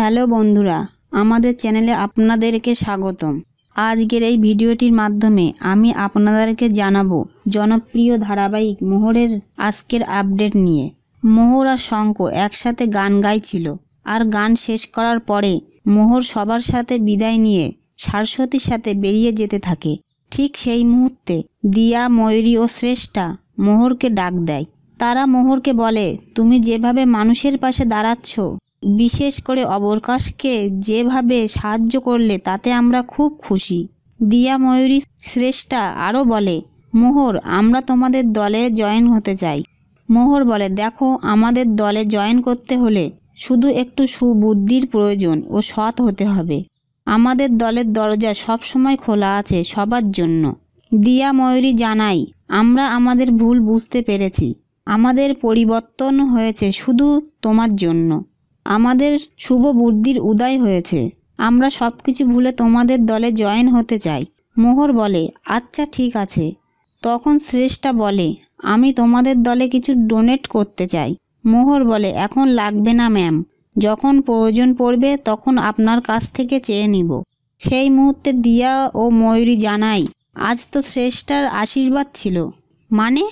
Hello বন্ধুরা, আমাদের চ্যানেলে আপনাদেরকে স্বাগতম। আজকের এই ভিডিওটির মাধ্যমে আমি আপনাদেরকে জানাব জনপ্রিয় ধারাবাহিক মোহরের আজকের আপডেট নিয়ে। মোহর আর শঙ্খ একসাথে গান গাইছিল, আর গান শেষ করার পরে মোহর সবার সাথে বিদায় নিয়ে সারস্বতীর সাথে বেরিয়ে যেতে থাকে। ঠিক সেই মুহূর্তে দিয়া, ময়ূরী ও শ্রেষ্ঠা মোহরকে ডাক দেয়। তারা মোহরকে বলে, তুমি যেভাবে মানুষের পাশে দাঁড়াচ্ছ বিশেষ করে অবকাশকে যেভাবে সাহায্য করলে তাতে আমরা খুব খুশি। দিয়া ময়ূরী শ্রেষ্ঠা আরও বলে, মোহর, আমরা তোমাদের দলে জয়েন হতে চাই। মোহর বলে, দেখো, আমাদের দলে জয়েন করতে হলে শুধু একটু সুবুদ্ধির প্রয়োজন ও সৎ হতে হবে। আমাদের দলের দরজা সবসময় খোলা আছে সবার জন্য। দিয়া ময়ূরী জানাই আমরা আমাদের ভুল বুঝতে পেরেছি। আমাদের পরিবর্তন হয়েছে শুধু তোমার জন্য। আমাদের শুভ বুদ্ধির উদয় হয়েছে। আমরা সব কিছু ভুলে তোমাদের দলে জয়েন হতে চাই। মোহর বলে আচ্ছা ঠিক আছে। তখন শ্রেষ্ঠা বলে, আমি তোমাদের দলে কিছু ডোনেট করতে চাই। মোহর বলে, এখন লাগবে না ম্যাম যখন প্রয়োজন পড়বে, তখন আপনার কাছ থেকে চেয়ে নিব। সেই মুহূর্তে দিয়া ও ময়ূরী জানাই, আজ তো শ্রেষ্ঠার আশীর্বাদ ছিল। মানে?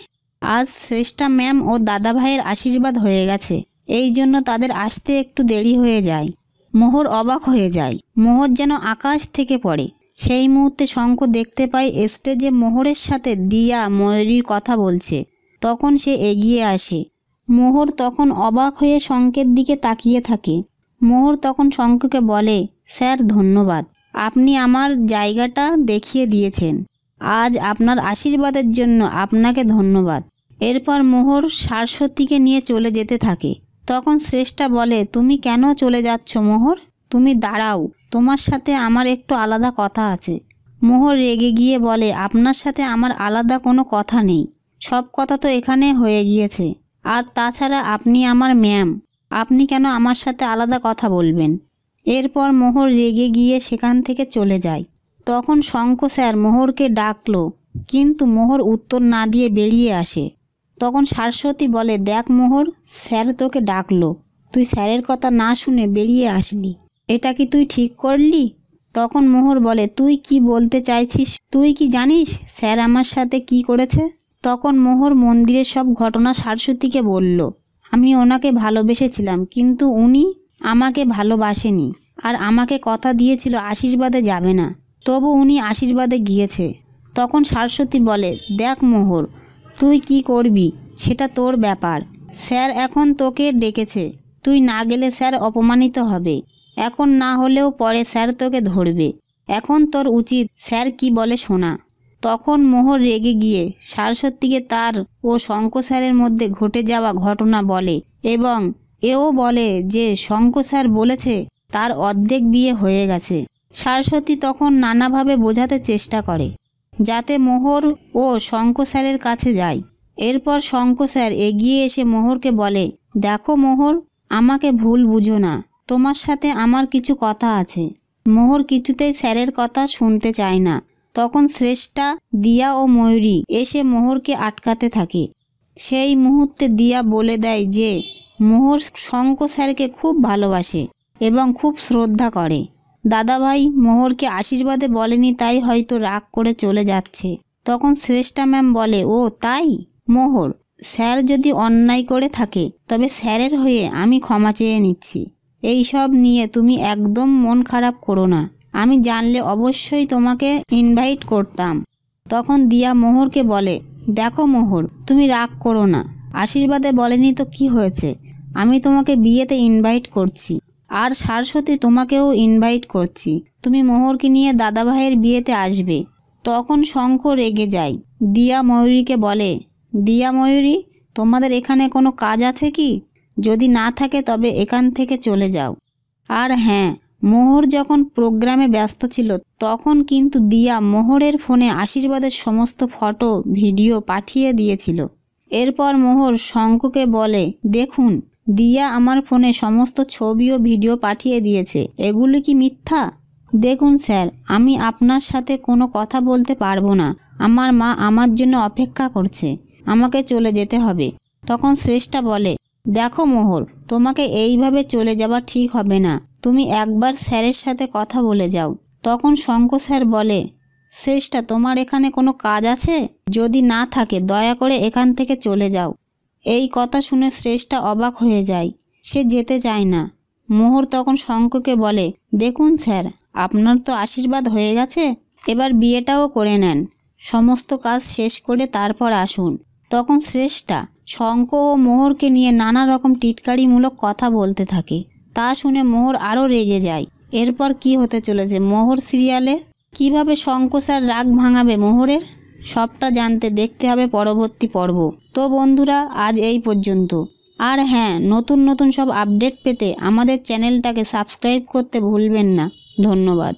আজ শ্রেষ্ঠা ম্যাম ও দাদা ভাইয়ের আশীর্বাদ হয়ে গেছে। এই জন্য তাদের আসতে একটু দেরি হয়ে যায়। মোহর অবাক হয়ে যায়। মোহর যেন আকাশ থেকে পড়ে। সেই মুহূর্তে শঙ্খ দেখতে পায় স্টেজে মোহরের সাথে দিয়া ময়ূরীর কথা বলছে। তখন সে এগিয়ে আসে। মোহর তখন অবাক হয়ে শঙ্কের দিকে তাকিয়ে থাকে। মোহর তখন শঙ্খকে বলে, স্যার, ধন্যবাদ। আপনি আমার জায়গাটা দেখিয়ে দিয়েছেন। আজ আপনার আশীর্বাদের জন্য আপনাকে ধন্যবাদ। এরপর মোহর সারস্বতীকে নিয়ে চলে যেতে থাকে। তখন শ্রেষ্ঠা বলে, তুমি কেন চলে যাচ্ছ মোহর? তুমি দাঁড়াও, তোমার সাথে আমার একটু আলাদা কথা আছে। মোহর রেগে গিয়ে বলে, আপনার সাথে আমার আলাদা কোনো কথা নেই। সব কথা তো এখানে হয়ে গিয়েছে। আর তাছাড়া আপনি আমার ম্যাম। আপনি কেন আমার সাথে আলাদা কথা বলবেন? এরপর মোহর রেগে গিয়ে সেখান থেকে চলে যায়। তখন শঙ্খ স্যার মোহরকে ডাকলো, কিন্তু মোহর উত্তর না দিয়ে বেরিয়ে আসে। তখন সারস্বতী বলে, দেখ মোহর, স্যার তোকে ডাকলো। তুই স্যারের কথা না শুনে বেরিয়ে আসলি। এটা কি তুই ঠিক করলি? তখন মোহর বলে, তুই কি বলতে চাইছিস? তুই কি জানিস স্যার আমার সাথে কি করেছে? তখন মোহর মন্দিরের সব ঘটনা সারস্বতীকে বলল। আমি ওনাকে ভালোবেসেছিলাম, কিন্তু উনি আমাকে ভালোবাসেনি আর আমাকে কথা দিয়েছিল আশীর্বাদে যাবে না। তবু উনি আশীর্বাদে গিয়েছে। তখন সারস্বতী বলে, দেখ মোহর তুই কি করবি? সেটা তোর ব্যাপার। স্যার এখন তোকে ডেকেছে। তুই না গেলে স্যার অপমানিত হবে। এখন না হলেও পরে স্যার তোকে ধরবে। এখন তোর উচিত স্যার কি বলে শোনা। তখন মোহর রেগে গিয়ে সারস্বতীকে তার ও শঙ্খ স্যারের মধ্যে ঘটে যাওয়া ঘটনা বলে এবং এও বলে যে শঙ্খ স্যার বলেছে, তার অর্ধেক বিয়ে হয়ে গেছে। সারস্বতী তখন নানাভাবে বোঝাতে চেষ্টা করে। যাতে মোহর ও শঙ্খ স্যারের কাছে যায়। এরপর শঙ্খ স্যার এগিয়ে এসে মোহরকে বলে, দেখো মোহর, আমাকে ভুল বুঝো না। তোমার সাথে আমার কিছু কথা আছে। মোহর কিছুতেই স্যারের কথা শুনতে চায় না। তখন শ্রেষ্ঠা দিয়া ও ময়ূরী এসে মোহরকে আটকাতে থাকে। সেই মুহূর্তে দিয়া বলে দেয় যে, মোহর শঙ্খ স্যারকে খুব ভালোবাসে এবং খুব শ্রদ্ধা করে। দাদাভাই মোহরকে আশীর্বাদে বলেনি, তাই হয়তো রাগ করে চলে যাচ্ছে। তখন শ্রেষ্ঠা ম্যাম বলে, ও, তাই? মোহর, স্যার যদি অন্যায় করে থাকে, তবে স্যারের হয়ে আমি ক্ষমা চেয়ে নিচ্ছি। এই সব নিয়ে তুমি একদম মন খারাপ করো না। আমি জানলে অবশ্যই তোমাকে ইনভাইট করতাম। তখন দিয়া মোহরকে বলে, দেখো মোহর, তুমি রাগ করো না। আশীর্বাদে বলেনি তো কি হয়েছে? আমি তোমাকে বিয়েতে ইনভাইট করছি। আর সারস্বতী তোমাকেও ইনভাইট করছি। তুমি মোহরকে নিয়ে দাদাভাইয়ের বিয়েতে আসবে। তখন শঙ্খ রেগে যায়। দিয়া ময়ূরীকে বলে, দিয়া ময়ূরী, তোমাদের এখানে কোনো কাজ আছে কি? যদি না থাকে তবে এখান থেকে চলে যাও। আর হ্যাঁ মোহর যখন প্রোগ্রামে ব্যস্ত ছিল, তখন কিন্তু দিয়া মোহরের ফোনে আশীর্বাদের সমস্ত ফটো, ভিডিও পাঠিয়ে দিয়েছিল। এরপর মোহর শঙ্খকে বলে, দেখুন দিয়া আমার ফোনে সমস্ত ছবি ও ভিডিও পাঠিয়ে দিয়েছে। এগুলি কি মিথ্যা? দেখুন স্যার, আমি আপনার সাথে কোনো কথা বলতে পারব না। আমার মা আমার জন্য অপেক্ষা করছে। আমাকে চলে যেতে হবে। তখন শ্রেষ্ঠা বলে, দেখো মোহর, তোমাকে এইভাবে চলে যাওয়া ঠিক হবে না। তুমি একবার স্যারের সাথে কথা বলে যাও। তখন শঙ্খ স্যার বলে, শ্রেষ্ঠা, তোমার এখানে কোনো কাজ আছে? যদি না থাকে, দয়া করে এখান থেকে চলে যাও। এই কথা শুনে শ্রেষ্ঠা অবাক হয়ে যায়। সে যেতে চায় না। মোহর তখন শঙ্ককে বলে, দেখুন স্যার, আপনার তো আশীর্বাদ হয়ে গেছে, এবার বিয়েটাও করে নেন। সমস্ত কাজ শেষ করে তারপর আসুন। তখন শ্রেষ্ঠা শঙ্ক ও মোহরকে নিয়ে নানা রকম টিটকারিমূলক কথা বলতে থাকে। তা শুনে মোহর আরও রেগে যায়। এরপর কি হতে চলেছে মোহর সিরিয়ালে? কীভাবে শঙ্ক স্যার রাগ ভাঙাবে মোহরের? সবটা জানতে দেখতে হবে পরবর্তী পর্ব। তো বন্ধুরা, আজ এই পর্যন্ত। আর হ্যাঁ নতুন নতুন সব আপডেট পেতে আমাদের চ্যানেলটাকে সাবস্ক্রাইব করতে ভুলবেন না। ধন্যবাদ।